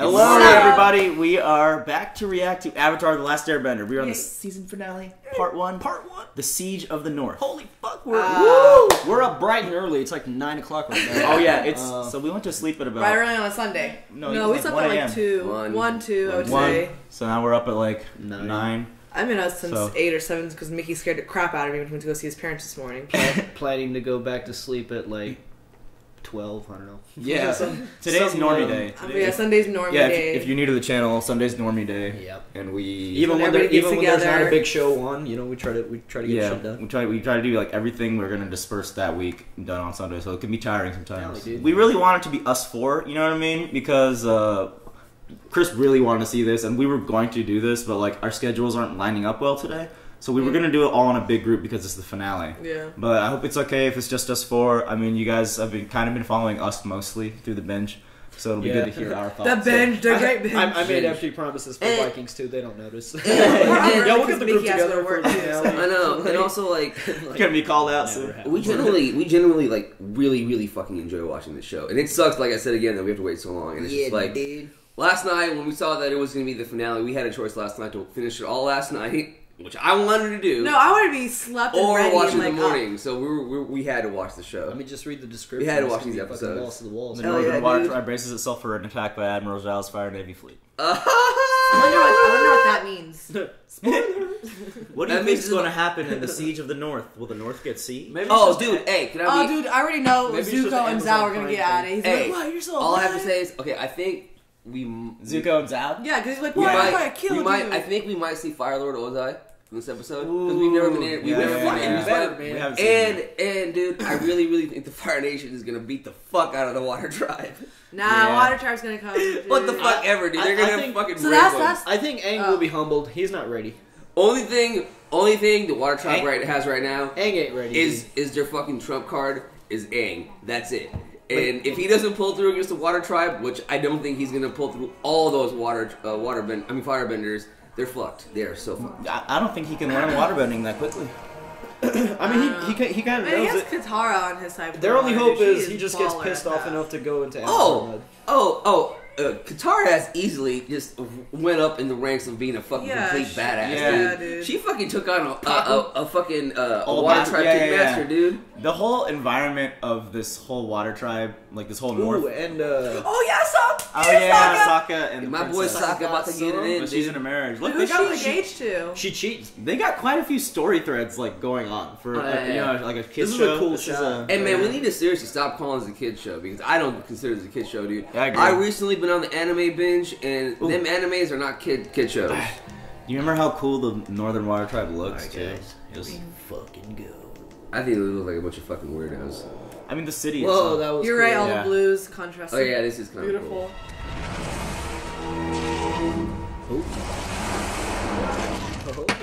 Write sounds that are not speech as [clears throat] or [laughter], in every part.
Hello, What's everybody. We are back to react to Avatar: The Last Airbender. We are on the season finale, part one. Part one. The Siege of the North. Holy fuck, we're Uh, we're up bright and early. It's like nine o'clock right now. Oh yeah, it's Uh, so we went to sleep at about right early on a Sunday. No, No, you- we slept 1 at like a.m. two, One. one. I would one. say. So now we're up at like Nine. nine. I've been up since So- eight or seven because Mickey scared the crap out of me when he went to go see his parents this morning. [laughs] planning to go back to sleep at like twelve. I don't know. [laughs] Yeah. Some- Today's some, Normie um, Day. Um, yeah, Sunday's normie Yeah, day. if, if you're new to the channel, Sunday's Normie Day, Yep. and we Even When when there, everybody gets even when there's not a big show on, you know, we try to we try to get yeah, shit done. we try we try to do like everything we're gonna disperse that week done on Sunday, so it can be tiring sometimes. Totally, dude. we really want it to be us four, you know what I mean? Because uh, Chris really wanted to see this, and we were going to do this, but like our schedules aren't lining up well today, so we were gonna do it all in a big group because it's the finale. yeah. But I hope it's okay if it's just us four. I mean, you guys have been kind of been following us mostly through the binge, so it'll be Yeah. good to hear our thoughts. The bench, the I, great bench. I, I made Bench. empty promises for Eh. Vikings too. They don't notice. [laughs] We're Yeah, yeah, we'll get the group Mickey has together work for the too. I know, and also like [laughs] gonna be called out soon. Never we generally we generally like really really fucking enjoy watching the show, and it sucks. Like I said again, that we have to wait so long, and it's just like dude. last night when we saw that it was going to be the finale, we had a choice last night to finish it all last night, which I wanted to do, No, I want to be slept or ready watch and it in like the morning. So we, were, we we had to watch the show. Let me just read the description. We had to watch these be fucking episodes. Balls to the walls. The Northern yeah, Water dude. Tribe braces itself for an attack by Admiral Zhao's Fire Navy fleet. [laughs] I wonder what, I wonder what that means. [laughs] What do you means think's it's going to happen in the Siege of the North? Will the North get sea? Maybe oh, it's just- dude, hey, can I Oh, be? dude, I already know Maybe it's just Zuko and Amazon Zhao are gonna get out of it. He's Hey, like, "Why you're so all I have to say is, okay, I think we m- Zuko and Zhao? Yeah, because he's like, We why am I might, kill we you? might, I think we might see Fire Lord Ozai in this episode because we've never been in. It. We've Yeah, never yeah, been yeah. in. Better, man. We haven't seen And it. and dude, I really really think the Fire Nation is gonna beat the fuck out of the Water Tribe. [laughs] Nah, Yeah. Water Tribe's gonna come. dude. [laughs] What the fuck ever, dude? I- They're I gonna think- fucking. So rape that's them. that's I think Aang Oh. will be oh. humbled. He's not ready. only thing. Only thing the Water Tribe Aang- right has right now Aang ain't ready. is is their fucking trump card is Aang. That's it. And if he doesn't pull through against the Water Tribe, which I don't think he's gonna pull through all those water uh, water bend, I mean firebenders, they're fucked. They are so fucked. I, I don't think he can learn waterbending that quickly. I mean, he he, he kind of Man, he knows has it. Katara on his side. Their only hope is he just gets pissed off enough to go into Oh, oh, oh! Uh, Katara has easily just went up in the ranks of being a fucking Yeah, complete she- badass. yeah, dude. dude. She fucking took on a, a, a, a fucking uh, a water tribe yeah, kick yeah, yeah. master, dude. The whole environment of this whole water tribe, like this whole north. And uh, Oh yeah, Sokka. oh yeah, Sokka and My the boy princess. Sokka about to get it in, But she's in a marriage. Look, Who they got got engaged to? she cheats. they got quite a few story threads like going on for Oh, uh, yeah, you know like a kids This is a show. cool This is shot. a- Hey man, we need to seriously stop calling this a kid show because I don't consider this a kid show, dude. Yeah, I agree. recently been on the anime binge, and Ooh. them animes are not kid kid shows. Do [sighs] you remember how cool the Northern Water Tribe looks too? Just, Fucking go. I think they look like a bunch of fucking weirdos. I mean the city. Whoa, itself. that was. You're cool. right. All Yeah. the blues contrast. Oh yeah, this is kind of beautiful. nice. I wonder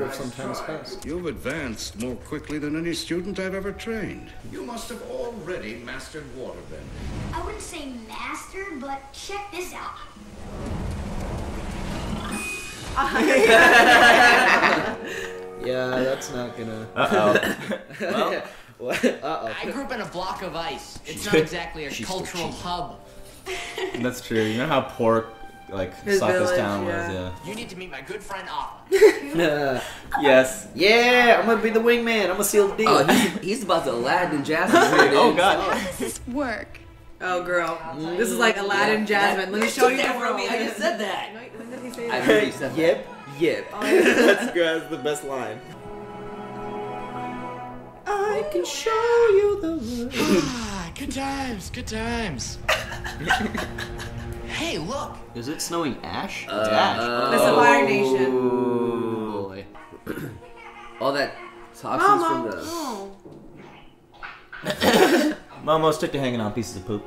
if some time has passed. You've advanced more quickly than any student I've ever trained. You must have already mastered waterbending. I wouldn't say mastered, but check this out. [laughs] Yeah, that's not gonna. Uh oh. [laughs] What? Uh oh. I grew up in a block of ice. It's not exactly a cultural hub. That's true. You know how poor like His Sokka's village, town was. yeah. Yeah. You need to meet my good friend Appa. [laughs] [laughs] Yes. yeah, I'm gonna be the wingman. I'm gonna seal the deal. Oh, he's, he's about to Aladdin Jasmine. [laughs] here. Oh god. How does this work? Oh girl, this is like Aladdin Jasmine. Let me show you the from me. I just said that. Wait, When did he say I that? really said that. yep, yep. that's good. That's the best line. I can show you the world. ah, good times, good times. Hey, look. Is it snowing ash? Uh, Dash. That's the Fire Nation. oh boy. [clears throat] All that toxins Mama, from the. no. [coughs] Momo, stick to hanging on pieces of poop.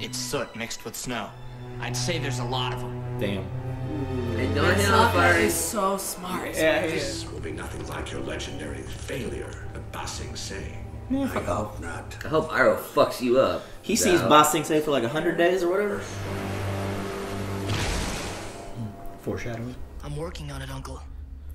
It's soot mixed with snow. I'd say there's a lot of them. Damn. Hey, don't hit on fire. is so smart. This will be nothing like your legendary failure at Ba Sing Se. I hope not. I hope Iroh fucks you up. He sees Now. Ba Sing Se for like a hundred days or whatever. Hmm. Foreshadowing. I'm working on it, Uncle.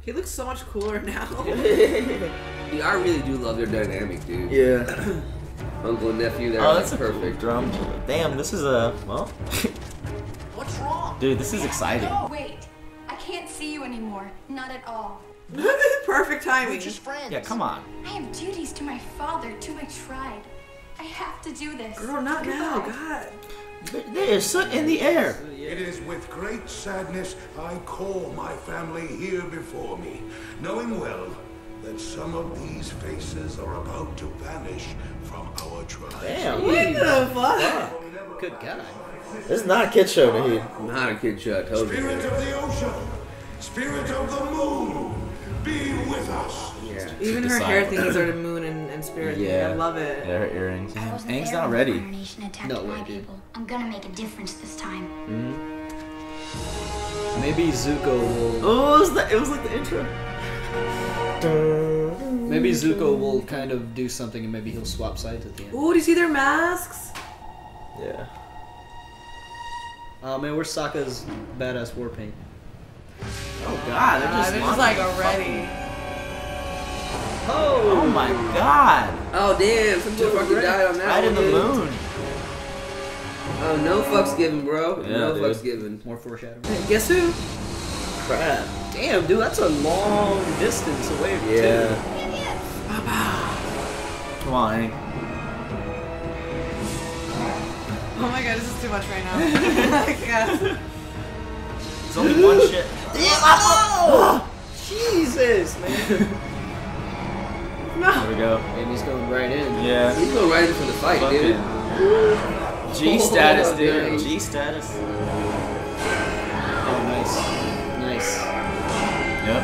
He looks so much cooler now. [laughs] Dude, I really do love their dynamic, dude. Yeah. [clears throat] uncle and nephew. They're Oh, like that's a perfect. cool drum. Damn, this is a well, [laughs] What's wrong? dude. This is exciting. Wait, I can't see you anymore. Not at all. [laughs] Perfect timing. We're just friends. Yeah, come on. I have duties to my father, to my tribe. I have to do this. Girl, not now. God. There's soot in the air. It is with great sadness I call my family here before me, knowing well that some of these faces are about to vanish from our tribe. Damn, What the fuck? Good guy. this is not a kid show, Naheed. Not a kid show. I told you. Spirit of the ocean, spirit of the moon, be with us. Yeah. Even her Decide. hair thingies are the moon and, and spirit. thing. Yeah. I love it. Yeah, her earrings. I wasn't Aang's not ready. Fire Nation attacked No way, dude. I'm gonna make a difference this time. Mm-hmm. Maybe Zuko will. Oh, it was, the, it was like the intro. Maybe Zuko will kind of do something, and maybe he'll swap sides at the end. Ooh, do you see their masks? Yeah. Oh man, where's Sokka's badass war paint? Oh god, they're Uh, just, they're just like already. Oh oh my god. Oh damn! Some dude fucking died on that Right one. in the dude. moon. Oh no fucks given, bro. Yeah, no dude. fucks given. More foreshadowing. Guess who? Crap. Damn, dude, that's a long distance away. From Yeah. Come on, Aang. Oh my god, this is too much right now. [laughs] [laughs] oh. There's only one shit. Ah! Jesus, man. [laughs] There we go. and he's going right in. Yeah. He's going right in for the fight, dude. G [laughs] status, Oh, dude. nice. G status. Oh, nice, nice. Yep.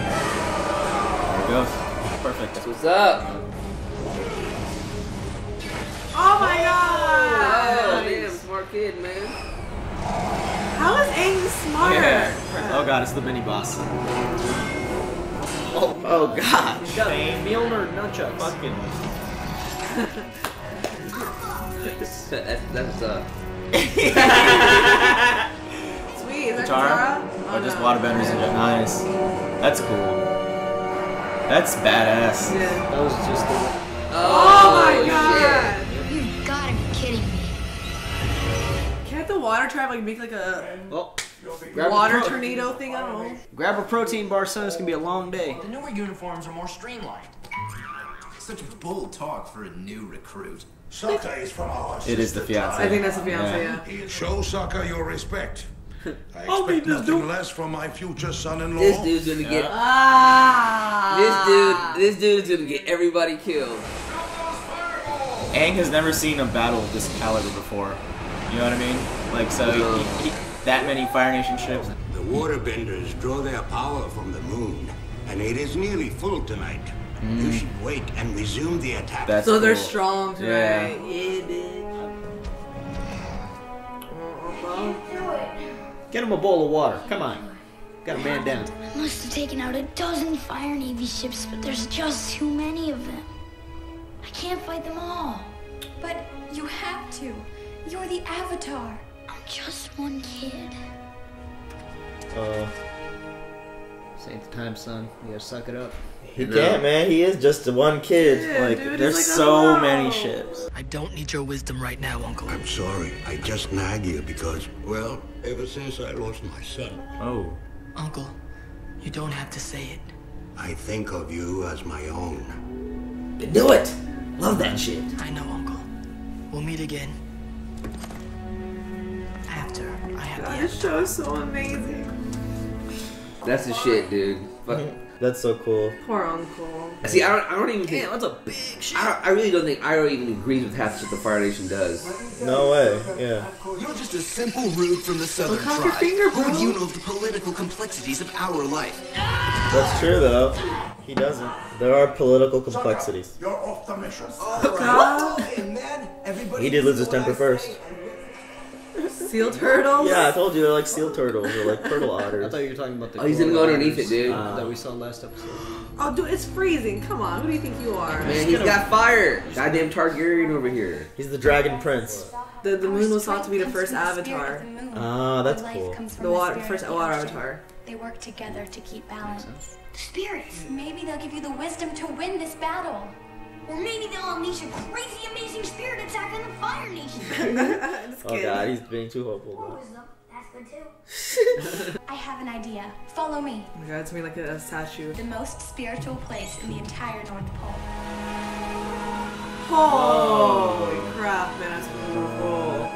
There it goes. Perfect. That's what's up. Oh my god! Oh god. damn, smart kid, man. How is Aang smart? Yeah. Oh god, it's the mini boss. Oh, oh god. He's got Mjolnir nunchucks. Fucking. [laughs] That's that's uh. [laughs] Sweet. Is that Katara? Katara? Or just waterbenders in general. Nice. That's cool. That's badass. Yeah. That was just the. Oh, my god. Water tribe like make like a Well, water a tornado thing? I don't know. Grab a protein bar, son. It's gonna be a long day. The newer uniforms are more streamlined. Such bold talk for a new recruit. Sokka is from our It is the sister fiance. I think that's the fiance, Yeah. yeah. Show Sokka your respect. [laughs] I we expect nothing do- less from my future son-in-law. This dude's gonna get. Ah. This dude. This dude's gonna get everybody killed. Aang has never seen a battle of this caliber before. You know what I mean? Like, so he, he, that many Fire Nation ships. The waterbenders draw their power from the moon, and it is nearly full tonight. You mm. should wait and resume the attack. That's So they're cool. strong Yeah. tonight. Yeah, bitch. Get him a bowl of water. Come on. Got a man down. I must have taken out a dozen Fire Navy ships, but there's just too many of them. I can't fight them all. But you have to. You're the Avatar. I'm just one kid. Uh, This ain't the time, son. You gotta suck it up. he can't, man. He is just one kid. Yeah, like, dude, there's like, so "Oh." many ships. I don't need your wisdom right now, Uncle. I'm sorry. I just nag you because, well, ever since I lost my son, Oh. Uncle, you don't have to say it. I think of you as my own. Do it! Love that shit. I know, Uncle. We'll meet again. After I have God, this show is so amazing. That's the shit, dude. Fuck. [laughs] That's so cool. Poor uncle. See, I don't. I don't even think. Damn, that's a big shit. I, don't, I really don't think Iroh even agrees with half the shit the Fire Nation does. No way. Yeah. You're just a simple root from the southern Look off tribe. your finger, Who bro. would you know of the political complexities of our life? That's true, though. He doesn't. There are political complexities. You're off the mission. and then everybody He did lose his temper first. Seal turtles? Yeah, I told you they're like seal turtles or like turtle [laughs] otters. I thought you were talking about the. Oh, he's gonna go underneath it, dude. uh, that we saw last episode. Oh, dude, it's freezing. Come on. Who do you think you are? Man, he's got fire. Goddamn Targaryen over here. He's the dragon prince. The, the moon was thought to be the first comes from the spirit avatar. of the. Ah, that's cool. Life comes from The water, first the water avatar. They work together to keep balance. Spirits. Maybe they'll give you the wisdom to win this battle. Or maybe they'll unleash a crazy, amazing spirit attack on the Fire Nation. [laughs] Oh god, he's being too hopeful. though. Wisdom, that's good too. [laughs] I have an idea. Follow me. Oh my god, it's gonna like a, a statue. The most spiritual place in the entire North Pole. Holy crap, man, that's beautiful.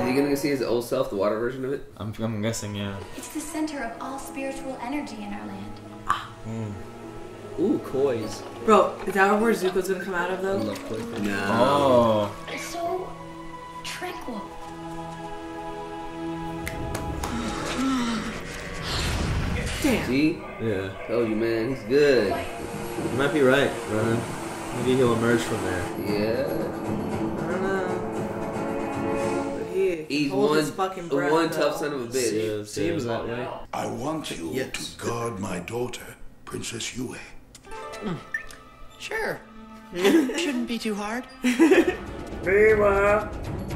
Is he gonna see his old self, the water version of it? I'm, I'm guessing, yeah. It's the center of all spiritual energy in our land. Mm. Ooh, koi's. Bro, is that where Zuko's gonna come out of I though? love koi fish. No. Oh. It's so tranquil. Damn. See? Yeah. Told you, man. He's good. You might be right, Ronan. Maybe he'll emerge from there. Yeah. I don't know. But he He's one, fucking breath. one though. tough son of a bitch. Yeah, Seems that way. I want you Yes. to guard my daughter, Princess Yue. Sure. [laughs] Shouldn't be too hard. How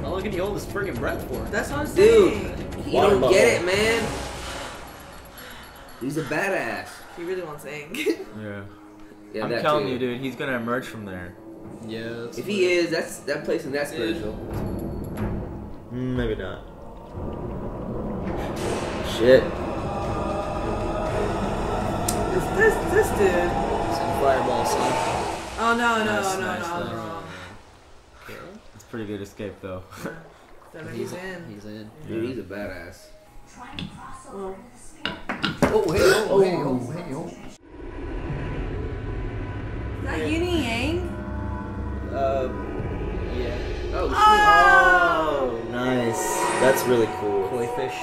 long can he hold his friggin' breath for? That's what I'm saying. Dude, you Water don't bubble. get it, man. He's a badass. He really wants Aang. [laughs] Yeah. Yeah, I'm telling too. you, dude, he's gonna emerge from there. Yeah. That's If he is, that's that place in that spiritual. Mm, maybe not. Shit. This, this, this dude. Send fireball, son. Oh no, no, Nice, no, nice, no, I was nice. wrong. It's pretty good escape, though. [laughs] Then he's in. He's in. Dude, he's a badass. Try and cross over Well, to the spirit. Oh, hey, oh, hey, oh, hey, oh. is that Uni Yang? Uh, yeah. Oh, shit. oh, nice. That's really cool. Koi fish.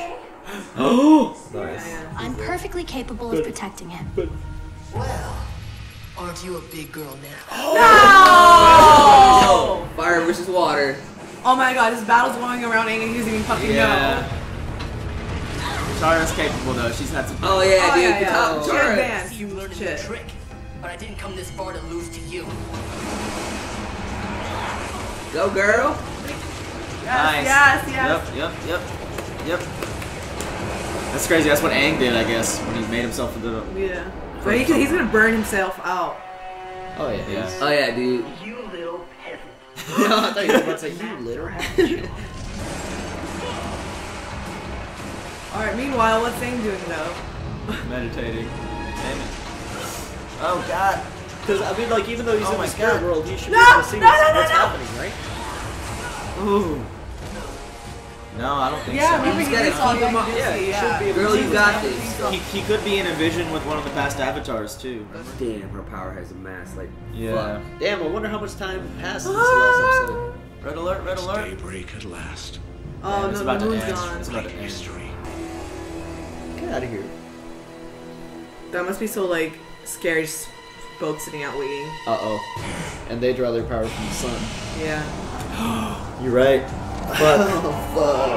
Oh, [gasps] Yeah, nice. yeah. I'm perfectly capable of protecting him. But Well, aren't you a big girl now? Oh! [laughs] Fire versus water. Oh my god, this battle's going around and he's even fucking Yeah. know. Katara's capable, though. She's had some. Oh yeah, Oh dude. yeah, yeah. Katara- She Katara. advanced. You learned a new trick, but I didn't come this far to lose to you. Go, girl. Nice. Yes, yes, Yep, yep, yep, yep. That's crazy. That's what Aang did, I guess, when he made himself into the. Yeah. But he, can- he's gonna burn himself out. Oh yeah. Yeah. Oh yeah, dude. You little peasant. no, [laughs] I thought you were about to say you little. Alright, meanwhile, what's Aang doing though? Meditating. Damn it. Oh god. Because I mean, like, even though he's Oh in my the spirit world, he should No, be able to see no, what's, no, no, what's no. happening, right? Ooh. No, I don't think Yeah, so. we He's think gotta it's all keep him up. Dizzy, Yeah, he yeah. should be able Girl, you got this. He, he could be in a vision with one of the past avatars too. remember? Damn, her power has a mass. Like, Yeah. fuck. Damn, I wonder how much time passed since Ah! last episode. Red alert! Red alert! Daybreak at last. Oh it's no, about the to moon's end. gone. It's about to Great end. mystery. Get out of here. That must be so like scary. s- Both sitting out waiting. Uh oh. And they draw their power from the sun. Yeah. [gasps] You're right. But [laughs] Oh fuck.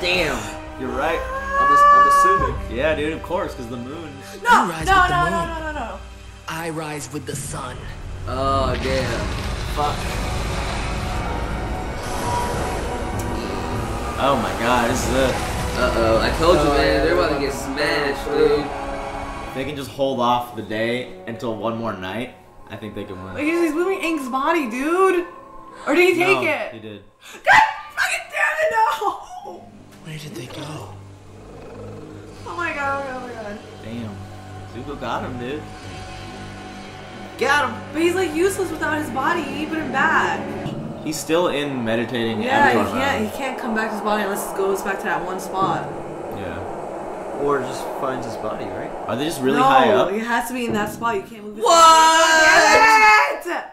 Damn. you're right. I'm, ass- I'm assuming. Yeah, dude. Of course, because the moon. No, You no, rise no, with the no, moon. no, no, no. I rise with the sun. Oh damn. Fuck. Oh my god, this is it. Uh oh. I told you, man. They're about to get smashed, dude. If they can just hold off the day until one more night, I think they can win. Like, he's, he's moving Aang's body, dude. Or did he take No, it? He did. God fucking damn it, no! Where did they go? Oh my god, oh my god. Damn. Zuko got him, dude. Got him. But he's like useless without his body. You need put him back. He's still in meditating. Yeah, he can't. mode. He can't come back to his body unless it goes back to that one spot. Yeah. Or just finds his body, right? Are they just really no, high up? it has to be in that spot. You can't move. His What? Damn it!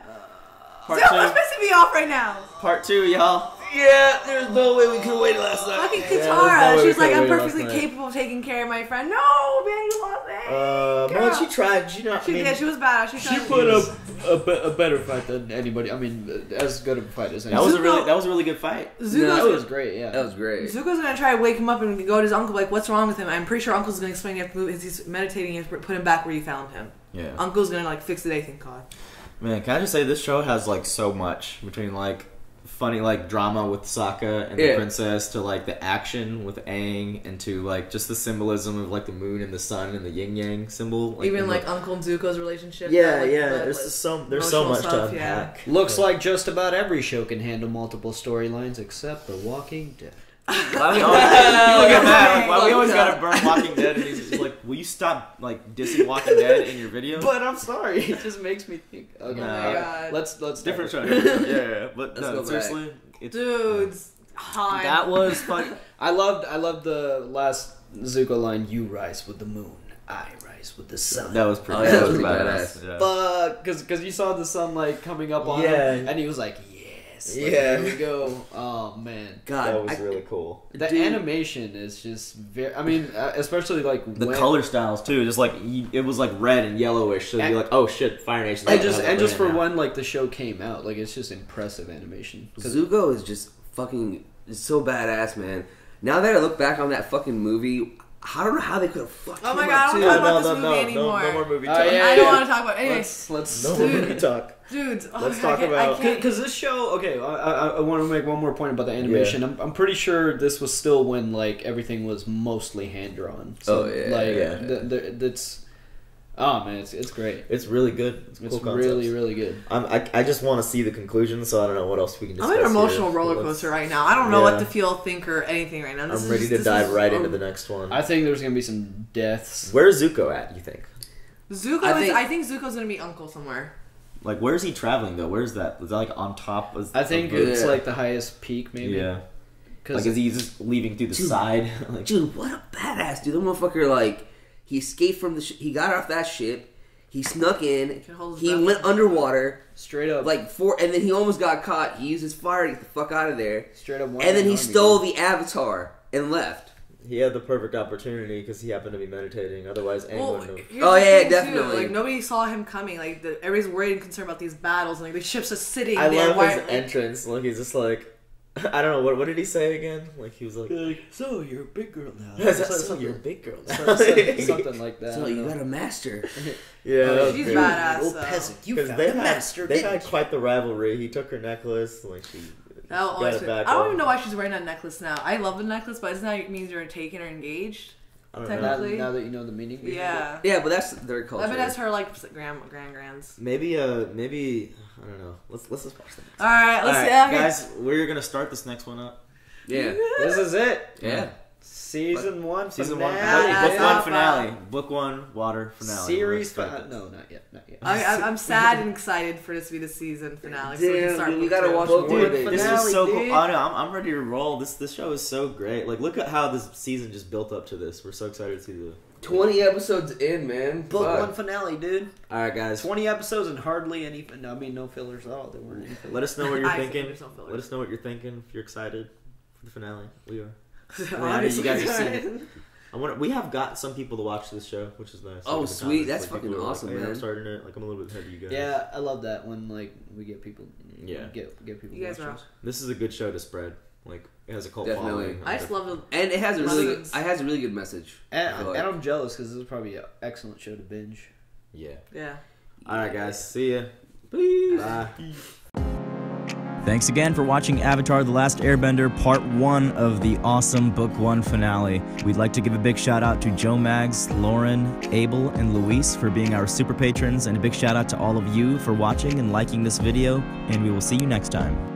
Part Dude, what's two. Pissing me off right now? Part two, y'all. Yeah, there's no way we could wait last night. Fucking there's no Katara. way She's like, I'm perfectly capable of taking care of my friend. No, man, you lost it. Uh, Girl. well, she tried. She not. She I mean, did. She was bad. She, She put up a, be- a better fight than anybody. I mean, as good of a fight as anybody. That anybody. was a really that was a really good fight. Zuko's, that was great. Yeah. That was great. Zuko's gonna try to wake him up and go to his uncle. Like, what's wrong with him? I'm pretty sure Uncle's gonna explain. You have to move. As he's meditating, you have to put him back where you found him. Yeah. Uncle's gonna like fix the day. Thank God. Man, can I just say this show has like so much between like funny like drama with Sokka and Yeah. the princess to like the action with Aang and to like just the symbolism of like the moon and the sun and the yin yang symbol. Even in like the- Uncle and Zuko's relationship. yeah, that, like, yeah. the- There's the so there's so emotional much to stuff, yeah. unpack. Looks like just about every show can handle multiple storylines except The Walking Dead. [laughs] Why we always, people get mad. Like, why we always gotta up. burn Walking Dead? And he's just like, will you stop like dissing Walking Dead in your video? [laughs] But I'm sorry, it just makes me think. Okay, Oh my uh, God. let's let's different show. talk- different show. Yeah, yeah, yeah. But [laughs] Let's no, go back. seriously, it's Dudes, hot. That was [laughs] fun. I loved I loved the last Zuko line. You rise with the moon. I rise with the sun. that was pretty. Oh, yeah, that was pretty badass. Yeah. Fuck, because because you saw the sun like coming up on Yeah. him, and he was like, "Yes, like, Yeah. here we go." Oh man, God, that was I- really cool. the Dude. animation is just very. I mean, uh, especially like The when, color styles too, just like it was like red and yellowish, so And- you're like, oh shit, Fire Nation. and just and just for when like the show came out, like it's just impressive animation. 'Cause- Zuko is just fucking so badass, man. Now that I look back on that fucking movie, I don't know how they could have fucked Oh him my up God, I don't talk about this movie anymore. movie Oh, yeah, I don't want to talk about. Anyway, Let's let's No more movie talk. dudes, oh, Let's talk can't- about- I can't- Because this show, okay, I, I, I want to make one more point about the animation. I'm, I'm pretty sure this was still when like everything was mostly hand drawn. So, Oh, yeah, like yeah. The, the, that's oh man, it's it's great. It's really good. It's, It's really really good. I'm, I, I just want to see the conclusion, so I don't know what else we can I'm in an emotional here. roller coaster right now. I don't know Yeah. what to feel, think, or anything right now. This I'm ready just- to dive is- right um, into the next one. I think there's gonna be some deaths. Where's Zuko at? You think? Zuko I is. think- I think Zuko's gonna be Uncle somewhere. Like, where's he traveling though? Where's that? Is that like on top? Of, I think of it's like the highest peak, maybe. yeah. Because Like, is he just leaving through the Dude. side? [laughs] like, Dude, what a badass dude! The motherfucker, like, he escaped from the. Sh- he got off that ship. He snuck in. can He went underwater, straight up, like four, and then he almost got caught. He used his fire to get the fuck out of there, straight up. and then he stole the avatar and left. he had the perfect opportunity because he happened to be meditating. Otherwise, Aang Well, wouldn't have. here's Oh, the yeah, thing, too, definitely. Like nobody saw him coming. Like the, everybody's worried and concerned about these battles, and like the ship's just sitting I there. love Why, his like, entrance. Like he's just like, [laughs] I don't know what. What did he say again? Like he was like, so you're a big girl now. [laughs] so, you're a big girl. now." something, [laughs] something like that. So you got a master. yeah, that was She's great. badass. Old peasant, you Because found they the had master. they had quite the rivalry. He took her necklace, like she That will got oh, it back. I don't off. even know why she's wearing that necklace now. I love the necklace, but doesn't that mean you're taken or engaged? I don't Technically- know. now, now that you know the meaning. behind it. Yeah. Yeah, but that's their culture. I bet that's her like grand grand grands. Maybe uh maybe I don't know. Let's let's just watch the next. All right, let's right, see. Okay. guys, we're gonna start this next one up. Yeah, This is it. yeah. Season one. Season finale. one, Badass book one finale, book one water finale. Series We're finale. No, not yet. Not yet. I, I, I'm [laughs] sad and excited for this to be the season finale. so we can start dude, we gotta two. watch Book more one of it. This finale, is so dude. cool. I know, I'm, I'm ready to roll. This this show is so great. Like, look at how this season just built up to this. We're so excited to see the. Twenty episodes in, man. Book Fuck. one finale, dude. All right, guys. Twenty episodes and hardly any. No, I mean, no fillers at all. There weren't any fillers. Let us know what you're [laughs] thinking. no. Let us know what you're thinking. If you're excited for the finale, we are. [laughs] Honestly, you guys have seen it. I want. We have got some people to watch this show, which is nice. Oh, Like, sweet. That's like, fucking people are like, awesome, "Hey, I'm man." starting it. Like I'm a little bit ahead of you guys. Yeah, I love that when like we get people. Yeah. Get get people. You guys watching are. This is a good show to spread. Like it has a cult Definitely. following. I just love the. And it has a really, Lessons. it has a really good message. Eh, and, feel like. and I'm jealous because this is probably an excellent show to binge. Yeah. Yeah. All right, guys. See ya. Peace. Bye. Thanks again for watching Avatar The Last Airbender Part 1 of the awesome Book 1 finale. We'd like to give a big shout out to Joe Mags, Lauren, Abel, and Luis for being our super patrons, and a big shout out to all of you for watching and liking this video, and we will see you next time.